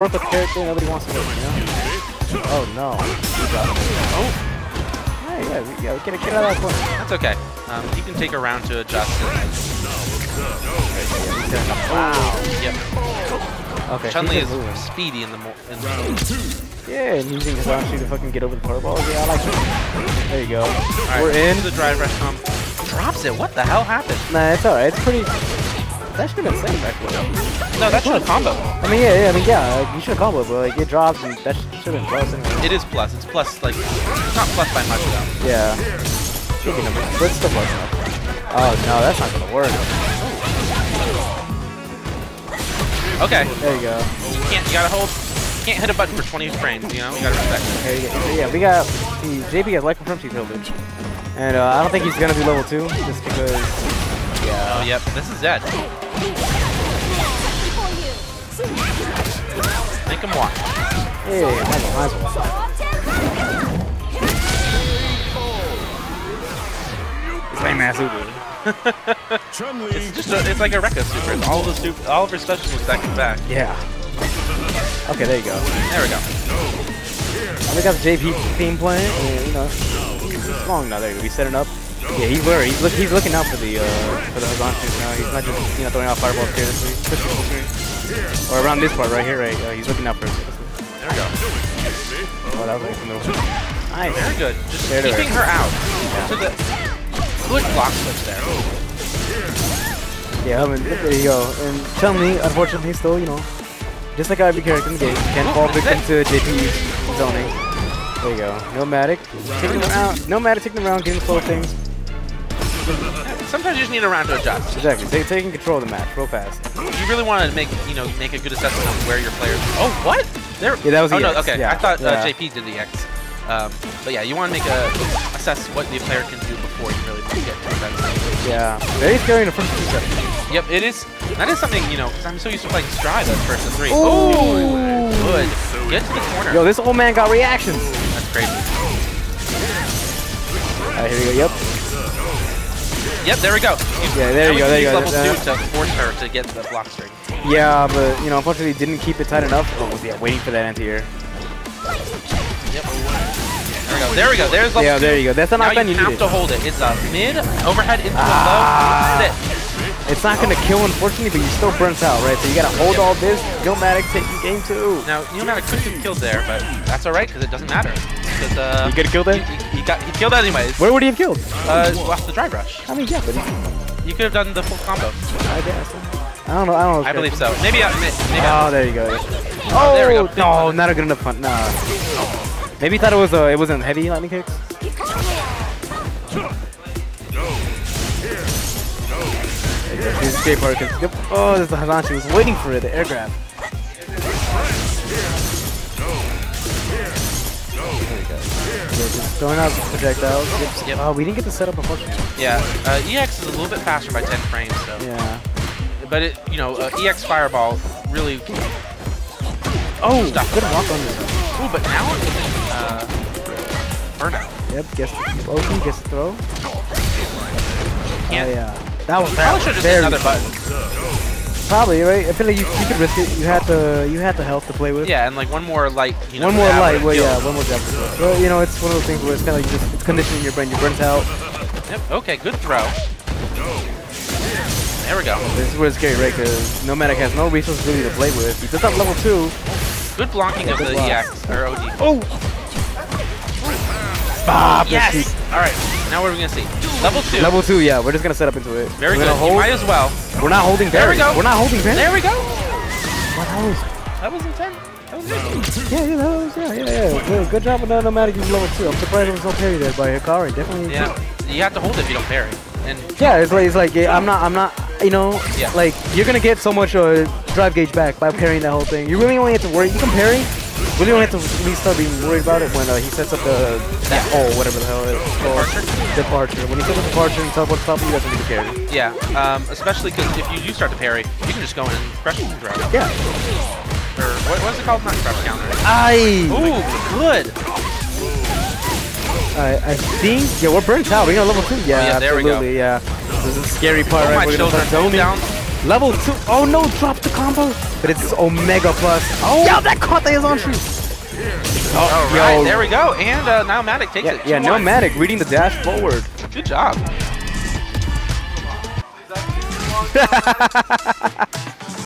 work with character nobody wants to work, you know? Oh no. You got him. Oh, Hey, yeah, we, yeah, we get, get out of that corner. that's okay. Um, you can take a round to adjust. Wow. Yep. Okay. Chun Li he's is just moving. speedy in the mo in the Yeah, and using his launch to fucking get over the power balls. Yeah, I like it. There you go. Alright, We're in. The drive rush comp. Drops it. What the hell happened? Nah, it's alright. It's pretty. That should have been safe actually. No, that should have combo. I mean, yeah, yeah, I mean, yeah, like, you should have combo, but like it drops and that should have been plus anyway. It is plus. It's plus like it's not plus by much though. Yeah. Should be number, but it's still plus enough. Oh no, that's not gonna work. Okay. There you go. You can't. You gotta hold. You can't hit a button for 20 frames. You know. You gotta respect. it. Okay, yeah, yeah, we got the JP has like confirmed he's village, and uh, I don't think he's gonna be level two just because. Oh, yep. This is Zed. Make him watch. Yeah, yeah, might as well, might as well. It's lame ass Uber. It's just a, it's like a Rekka super. It's all of the super, all of her specials are back back. Yeah. Okay, there you go. There we go. We got the JP theme playing, and you know, it's long now. There you go. We setting up. Yeah, he's worried. He's, look, he's looking out for the uh, for the Hazanshus now. He's not just you know throwing out fireballs carelessly, especially full screen. Or around this part right here, right? Uh, he's looking out for it. There we go. Oh, that was like the middle. Nice. Very good. Just There keeping her. her out. To the good block switch there. Yeah, I mean, there you go. And Chun Li, unfortunately, still, you know, just like every character in the game, can't fall victim to JP's zoning. There you go. Nihilmatic, taking them out. Nihilmatic, taking them around, getting slow things. Sometimes you just need a round to adjust. Exactly. Take, taking control of the match real fast. You really want to make you know make a good assessment of where your players. Oh what? There. Yeah, that was Oh no. EX, Okay. yeah, I thought uh, yeah. JP did the X. Um, but yeah, you want to make a assess what the player can do before you really get to that. Yeah. Very scary in the first two seconds. Yep, it is. That is something you know because I'm so used to playing Strive as first to three. Ooh. Oh, good. Get to the corner. Yo, this old man got reactions. That's crazy. Alright, here we go. Yep. Yep, there we go. Yeah, there you go, there you go. Level Uh, two to force her to get the block string. Yeah, but, you know, unfortunately, didn't keep it tight enough. Oh, yeah, waiting for that anti-air. Yep. There we go. There we go. There's level Yeah, two. there you go. That's the Now knockdown you you have needed. to hold it. It's a mid overhead into Ah. a low. It's not going to kill, unfortunately, but you still burnt out, right? So you got to hold all this. Nihilmatic taking game two. Now Nihilmatic could get killed there, but that's all right because it doesn't matter. Because uh, You get killed there? He, he got he killed anyways. Where would he have killed? Uh, off the drive rush. I mean, yeah, but he, You could have done the full combo. I guess. I don't know. I don't know. I believe so. Maybe I, may- maybe Oh, I, there you go. Oh, there we go. Oh, no, not a good enough fun. Nah. Maybe he thought it was uh, it wasn't heavy lightning kicks. This escape can- Yep. Oh, there's the Hazanshu. was waiting for it, the air grab. Throwing out projectiles. Yep. Yep. Oh, we didn't get the setup, unfortunately. yeah. Uh, EX is a little bit faster by 10 frames, so. Yeah. But it, you know, uh, EX Fireball really. Oh, Stop. good walk on this. Ooh, but now it's uh, burnout. Yep, guess the OP, guess the throw. Oh, yeah. That was Probably should have just another button. Probably right. I feel like you, you could risk it. You had the you had the health to play with. Yeah, and like one more light. You know, One more light. Well, yeah, one more jab. Well, you know, it's one of those things where it's kind of like just it's conditioning your brain. You're burnt out. Yep. Okay. Good throw. There we go. This is where it's scary, right? Because Nihilmatic has no resources really to play with. He does have level two. Good blocking Yeah, of good the block. EX or OD. Oh. Bob. Yes. All right. Now what are we gonna see? Level two. Level two. Yeah, we're just gonna set up into it. Very we're good. Gonna You might as well. We're not holding There we go. We're not holding parry. There we go. What that was? That was intense. That was good. Yeah, yeah, that was, yeah, yeah, yeah. Good, good job with that Nihilmatic using level two. I'm surprised there was no parry there by Hikari. Definitely. Yeah. You have to hold it if you don't parry. And Yeah, it's like it's like I'm not I'm not you know Yeah. like you're gonna get so much uh, drive gauge back by parrying that whole thing. You really only have to worry. You can parry. Really only have to really start being worried about it when uh, he sets up the that oh whatever the hell it is. Departure? Departure. When he sets up departure and teleports top, you doesn't need to carry. yeah, um, especially because if you do start to parry, you can just go in and crush the throw. Yeah. Or what, what's it called? Not crush counter. I Ooh, good. I I think yeah we're burnt out. We got level two. Yeah, Oh, yeah, there we go. absolutely. Yeah. This is a scary part, Oh, right? my We're gonna children. Down. Level two. Oh no! Drop the combo, but it's Omega Plus. Oh, yeah, that caught the Hazanshu. All right, there we go. And uh, now Matic takes Yeah, it. yeah, 2-1. Nihilmatic reading the dash forward. Good job.